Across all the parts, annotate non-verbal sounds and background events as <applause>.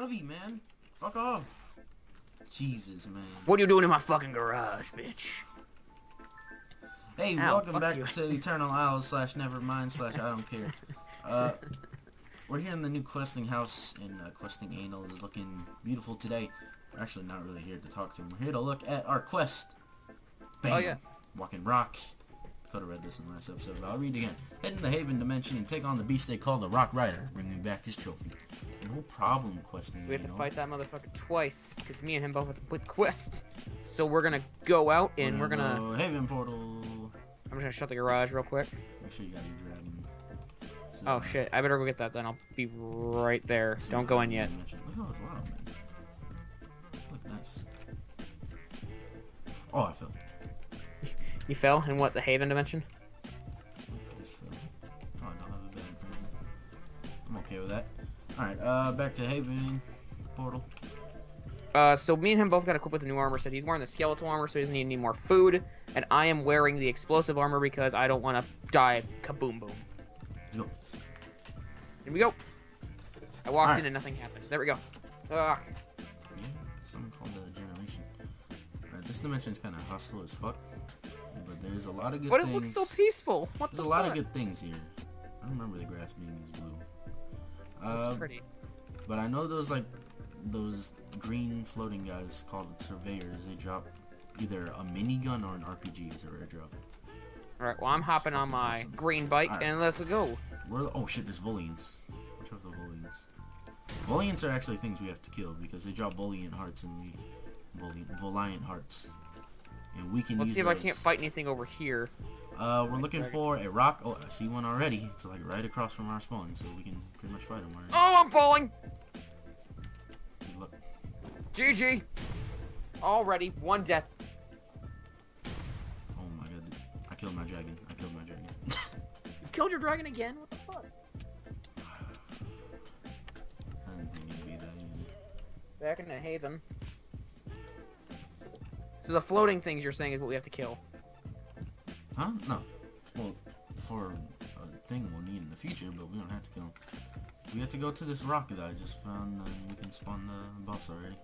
scrubby, man. Fuck off. Jesus, man. What are you doing in my fucking garage, bitch? Hey, Ow, welcome back you. to Eternal Isles slash Nevermine slash I don't care. <laughs> Uh, we're here in the new questing house, and uh, questing anal is looking beautiful today. We're actually not really here to talk to him. We're here to look at our quest. Bam. Oh, yeah. Walking rock. Could have read this in the last episode, but I'll read it again. Head in the Haven Dimension and take on the beast they call the Rock Rider, bringing back his trophy. No problem, questing So we have to fight that motherfucker twice, because me and him both have to complete quest. So we're gonna go out and we're gonna... go Haven portal. I'm just gonna shut the garage real quick. Make sure you got your dragon. So, Oh uh, shit, I better go get that then. I'll be right there. see Don't go in yet. Look how it's loud, man. Look nice. Oh, I fell. <laughs> You fell in what, the Haven dimension? I just fell. Oh, I don't have a bed. I'm okay with that. Alright, uh, back to Haven portal. Uh, so me and him both got equipped with the new armor set. He's wearing the skeletal armor, so he doesn't need any more food. And I am wearing the explosive armor because I don't want to die kaboom boom. Go. Here we go. I walked Alright. in and nothing happened. There we go. Ugh. Yeah, something called the generation. Alright, this dimension's kind of hostile as fuck. But there's a lot of good things. But it looks so peaceful. What There's the a lot fuck? of good things here. I don't remember the grass being this blue. Uh, pretty. but I know those like those green floating guys called surveyors. They drop either a minigun or an RPG as a rare drop. Alright, well I'm hopping on my awesome. green bike Alright. and let's go. Where? Oh shit! There's Voliants. Watch out for the Voliants. Voliants are actually things we have to kill because they drop Voliant hearts and we Voliant, Voliant hearts. And we can Let's use see if I can't fight anything over here. Uh, we're looking for a rock. Oh, I see one already. It's like right across from our spawn, so we can pretty much fight him already. Oh, I'm falling! Good luck. GG! Already, one death. Oh my god. I killed my dragon. I killed my dragon. You killed your dragon again? What the fuck? <sighs> I didn't think it'd be that easy. Back in the haven. So the floating things you're saying is what we have to kill. Huh? No. Well, for a thing we'll need in the future, but we don't have to kill him. We have to go to this rock that I just found, and we can spawn the boss already.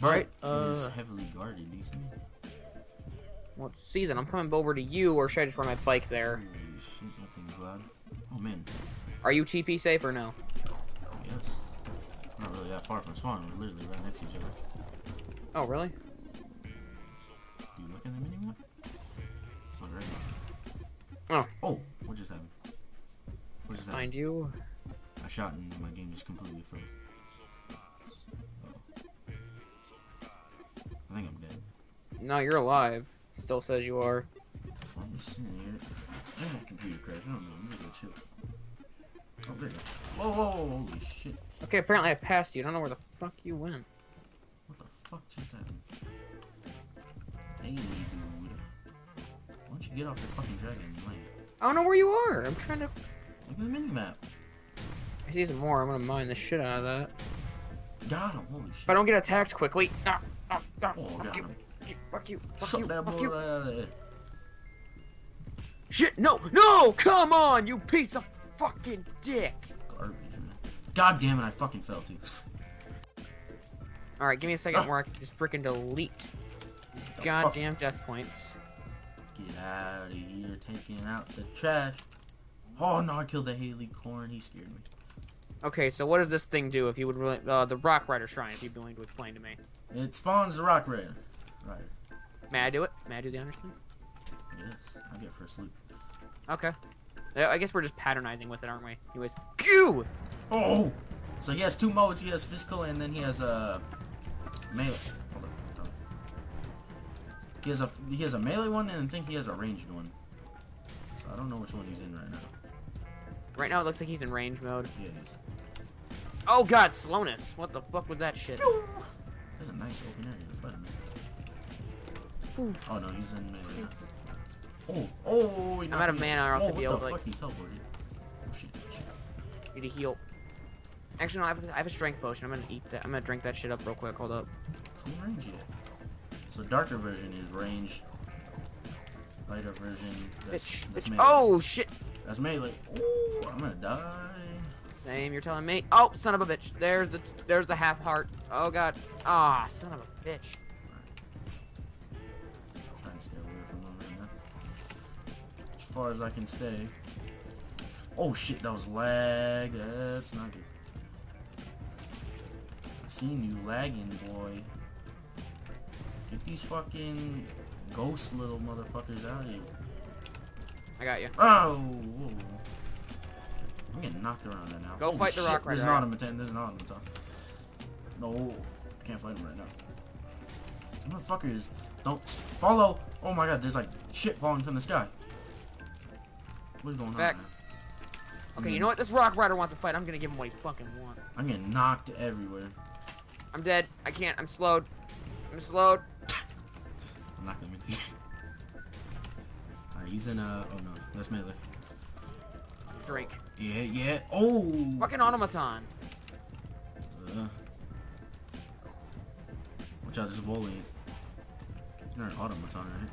But Alright, uh, heavily guarded, do you see? Let's see then. I'm coming over to you, or should I just ride my bike there? Holy shit, that thing's loud. Oh man, Are you TP safe or no? yes. We're not really that far from spawn, we're literally right next to each other. Oh, really? What just happened? Find you. I shot and my game just completely froze. I think I'm dead. No, you're alive. Still says you are. I'm just sitting here. I have a computer crash. I don't know. I'm gonna go chill. Oh, there you go. Whoa, whoa, whoa, holy shit. Okay, apparently I passed you. I don't know where the fuck you went. What the fuck just happened? Hey, dude. Why don't you get off your fucking dragon and land? I don't know where you are. I'm trying to. Look at the minimap. I see some more. I'm gonna mine the shit out of that. Got him. Holy If I don't get attacked quickly. Ah, ah, ah, Oh, fuck you. Fuck you. Fuck Shut you. that Fuck you. right out of there. Shit, no, no, come on, you piece of fucking dick. Garbage, man. God damn it, I fucking fell too. <laughs> Alright, give me a second where I can just freaking delete these fuck? goddamn death points. Get out of here, taking out the trash. Oh no, I killed the Haley corn. He scared me. Okay, so what does this thing do if you would really, uh, the Rock Rider Shrine, if you'd be willing to explain to me? It spawns the rock rider. Right. May I do it? May I do the honors, please? Yes, I get first loot. Okay. I guess we're just patternizing with it, aren't we? Anyways, Q! Oh! So he has two modes. He has physical and then he has a melee. Hold up. Oh. He has a he has a melee one and I think he has a ranged one. So I don't know which one he's in right now. Right now it looks like he's in range mode. Yeah, it is. Oh god, slowness! What the fuck was that shit? There's a nice open area to fight him in. Oh no, he's in melee. Oh, oh! he I'm out of mana, or else oh, I'd be able to, like- fuck? He teleported. Oh shit, shit. Need to heal. Actually, no, I have, I have a strength potion. I'm gonna eat that. I'm gonna drink that shit up real quick. Hold up. It's range yet. So darker version is range. Lighter version. That's, Bitch, that's bitch. Oh shit! That's melee. Ooh, I'm gonna die. Same, you're telling me. Oh, son of a bitch. There's the there's the half heart. Oh god. Ah, son of a bitch. trying to stay away from them right now. As far as I can stay. Oh shit, that was lag. That's not good. I seen you lagging, boy. Get these fucking ghost little motherfuckers out of here. I got you. Oh! Whoa. I'm getting knocked around right now. Go Holy fight the shit, rock There's an rider. automaton. There's an automaton. No, I can't fight him right now. These motherfuckers don't follow. Oh my god, there's like shit falling from the sky. What's going Back. on? Now? Okay, you know what? This rock rider wants to fight. I'm gonna give him what he fucking wants. I'm getting knocked everywhere. I'm dead. I can't. I'm slowed. I'm slowed. He's in uh oh no, that's melee. Drink. Yeah, yeah. Oh! Fucking automaton. Uh, watch out, there's a volley. You're an automaton, right?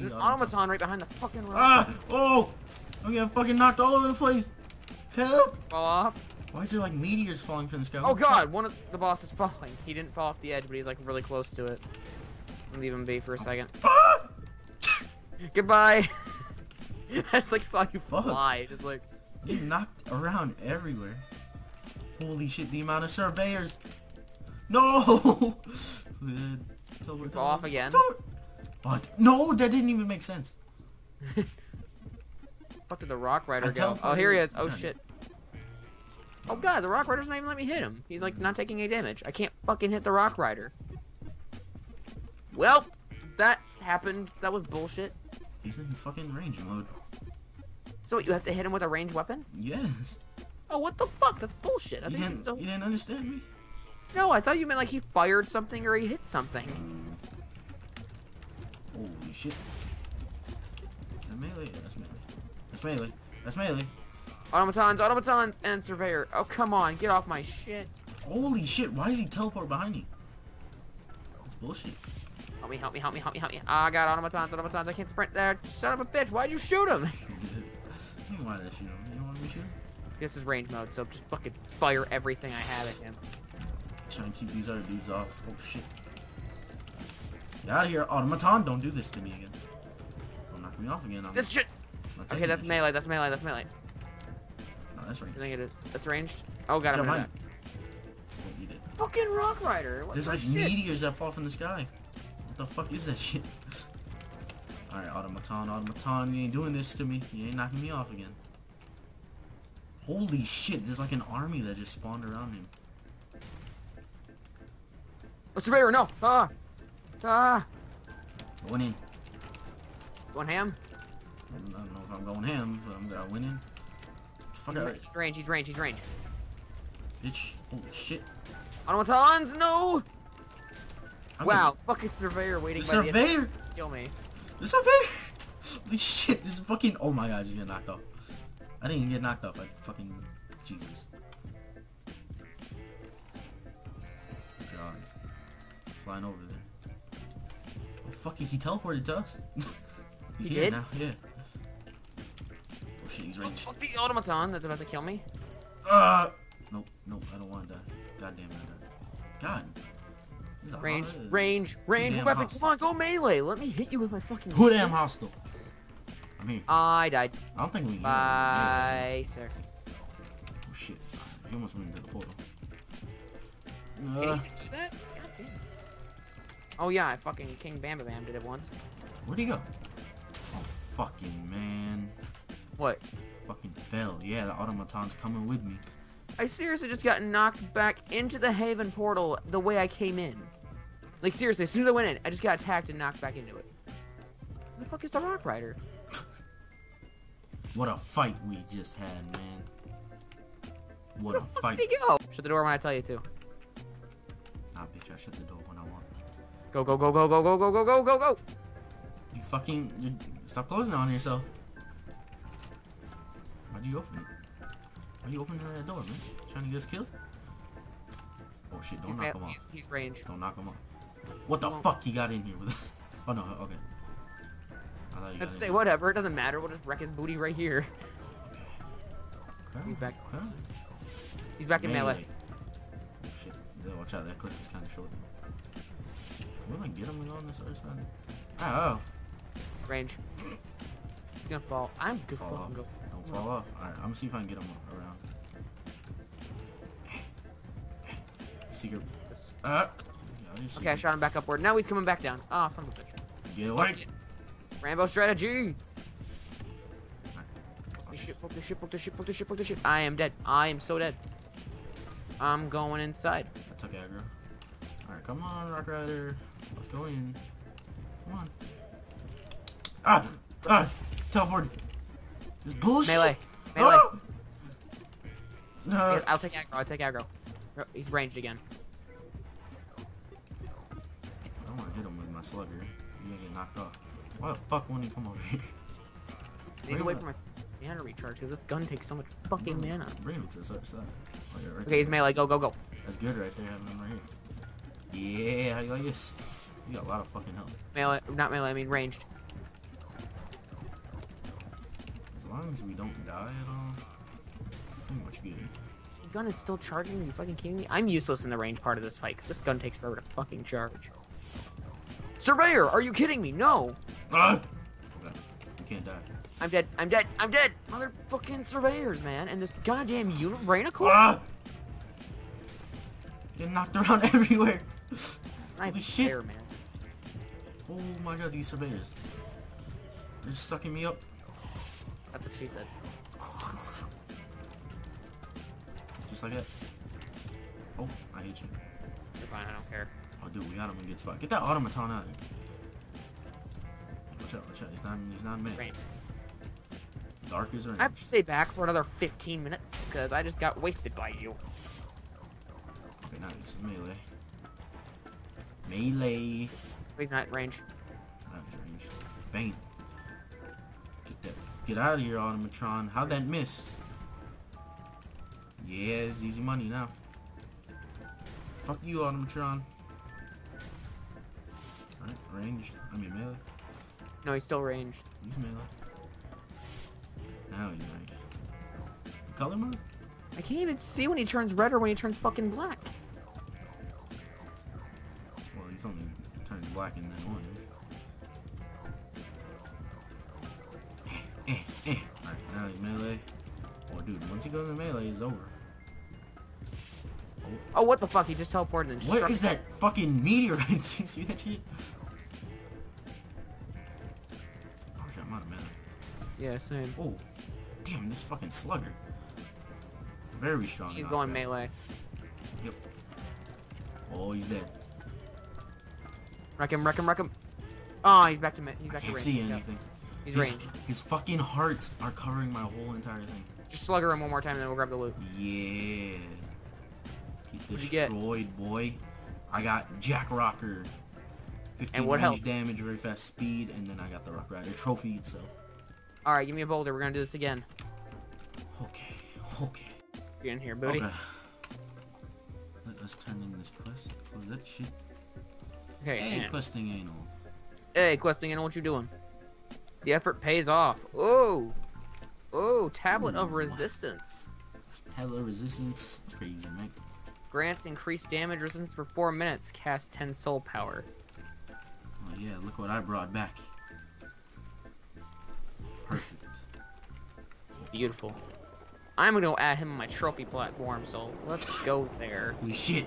There's an automaton right behind the fucking rock. Ah! Oh! I'm getting fucking knocked all over the place. Help! Fall off. Why is there like meteors falling from the sky? Oh What the fuck? god, one of the boss is <laughs> falling. He didn't fall off the edge, but he's like really close to it. Leave him be for a second. Ah! <laughs> Goodbye. <laughs> <laughs> I just like saw you Fuck. fly. Just like Getting knocked around everywhere. Holy shit, the amount of surveyors. No! <laughs> Tell- fall off again. What? No, that didn't even make sense. <laughs> fuck did the rock rider I go? Oh here he is. Oh shit. Oh god, the rock rider's not even let me hit him. He's like not taking any damage. I can't fucking hit the rock rider. Well, that happened. That was bullshit. He's in fucking range mode. So you have to hit him with a ranged weapon? Yes. Oh, what the fuck? That's bullshit. I You think didn't, so. you didn't understand me? No, I thought you meant like he fired something or he hit something. Holy shit. Is that melee? Yeah, that's melee. That's melee. That's melee. Automatons, automatons, and surveyor. Oh come on, get off my shit. Holy shit, why is he teleport behind you? That's bullshit. Help me, help me, help me, help me, help me. Ah, I got automatons, automatons. I can't sprint there. Son of a bitch, why'd you shoot him? <laughs> you don't want shoot him. You don't want me to shoot him? this is range mode, so just fucking fire everything I have at him. Trying to keep these other dudes off. Oh shit. Get out of here, automaton. Don't do this to me again. Don't knock me off again. I'm This shit. Okay, that's melee, that's melee, that's melee. No, that's right. I think it is. That's ranged. Oh god, I'm gonna die. Don't eat it. Fucking rock rider. What There's the like shit? meteors that fall from the sky. What the fuck is that shit? <laughs> Alright, automaton, automaton, you ain't doing this to me. You ain't knocking me off again. Holy shit, there's like an army that just spawned around him. Oh, surveyor, no. Ah. Ah. Going in. Going ham. I don't know if I'm going ham, but I'm gonna win in. Fuck He's, out, he's range, he's range, he's range. bitch. Holy shit. Automatons, no! I'm wow, fucking surveyor waiting gonna- The by the surveyor! to kill me. The surveyor! <laughs> Holy shit, this is fucking. Oh my god, I just get knocked off. I didn't even get knocked off. Like fucking Jesus. God, flying over there. Oh fuck! He teleported to us. He's <laughs> He here did? now. Yeah. Oh shit, he's ranged. fuck the automaton that's about to kill me. Uh. Nope. Nope. I don't want to die. God damn it. I died. God. Range, range, range damn weapon. hostile. Come on, go melee. Let me hit you with my fucking. Who damn hostile? I mean- I died. I don't think we. can get him. Bye, sir. Oh shit. He almost went into the portal. Can Uh, you do that? Oh yeah, I fucking King Bam Bam did it once. where'd he go? Oh fucking man. What? Fucking fell. Yeah, the automaton's coming with me. I seriously just got knocked back into the Haven portal the way I came in. Like seriously, as soon as I went in, I just got attacked and knocked back into it. Who the fuck is the Rock Rider? What a fight we just had, man. What a Where fuck fight. go? Shut the door when I tell you to. Nah, bitch, I shut the door when I want. Go go go go go go go go go go go. You fucking. You, stop closing on yourself. Why'd you open it? Why you opening that door, man? Trying to get us killed? Oh shit, don't He's, knock him off. he's, he's range. Don't knock him off. What the fuck he got in here with us? Oh no, okay. I you Let's say whatever. It doesn't matter. We'll just wreck his booty right here. Okay. He's back. Okay. He's back in melee. Oh, shit. Watch out, that cliff is kind of short. Will I get him on this other side? Oh, Range. He's gonna fall. I'm good. Fall off. go. don't fall off. Alright, I'm gonna see if I can get him around. Secret. Uh, Okay, I shot him back upward. Now he's coming back down. Oh, son of a bitch. Get away. Rambo strategy. Oh, shit. fuck this shit, fuck this shit, fuck this shit, fuck this shit. I am dead. I am so dead. I'm going inside. I took aggro. Alright, come on, Rock Rider. Let's go in. Come on. Ah! Ah! Teleport! This bullshit! Melee. Melee. Oh! No! I'll take aggro. I'll take aggro. He's ranged again. Slugger. You're gonna get knocked off. Why the fuck won't he come over here? Need to Bring wait for my mana recharge because this gun takes so much fucking mm. mana. Bring him to the other side. Oh, yeah, right Okay, he's there. melee. Go, go, go. That's good right there, him right here. Yeah, how you like this? You got a lot of fucking health. Melee, not melee. I mean ranged. As long as we don't die at all, pretty much good. The gun is still charging. Are you fucking kidding me? I'm useless in the range part of this fight. 'cause this gun takes forever to fucking charge. Surveyor, are you kidding me? No. Okay, You can't die. I'm dead. I'm dead. I'm dead. Motherfucking surveyors, man. And this goddamn unit Rainicorn? Ah! Getting knocked around <laughs> everywhere. I holy shit. Man. Oh my god, these surveyors. They're sucking me up. That's what she said. Just like that. Oh, I hate you. You're fine. I don't care. Oh, dude, we got him in a good spot. Get that automaton out of here. Watch out, watch out. He's not, he's not mid. Range. Dark is range. I have to stay back for another 15 minutes because I just got wasted by you. Okay, now it's melee. Melee. He's not range. Now it's range. Bang. Get that. Get out of here, automatron. How'd that miss? Yeah, it's easy money now. Fuck you, automatron. Ranged. I mean melee. No, he's still ranged. He's melee. Now he's ranged. Color mode? I can't even see when he turns red or when he turns fucking black. Well, he's only turned black and then orange. Eh, eh, eh. Alright, now he's melee. Oh, dude, once he goes in melee, it's over. Oh, what the fuck? He just teleported and What is that fucking meteorite? you <laughs> see that shit? Yeah, same. Oh, damn, this fucking slugger. Very strong. He's going melee. Yep. Oh, he's dead. Wreck him, wreck him, wreck him. Oh, he's back to me. He's back to can't range. see anything. he's his, ranged. his fucking hearts are covering my whole entire thing. Just slugger him one more time and then we'll grab the loot. Yeah. Get What'd you get? destroyed, boy. I got Jack Rocker. 15 And what range else? damage, very fast speed, and then I got the Rock Rider trophy itself. Alright, give me a boulder. We're gonna do this again. Okay, okay. Get in here, booty. Okay. Let us turn in this quest. Close that shit. Okay, Hey, and- questing anal. Hey, questing, I know what you're doing. The effort pays off. Oh, oh, tablet of hmm, Ooh. resistance Hello resistance. It's pretty easy, mate. grants increased damage resistance for four minutes. Cast 10 soul power. Oh yeah, look what I brought back. Perfect. Beautiful. I'm gonna add him on my trophy platform, so let's go there. Holy shit.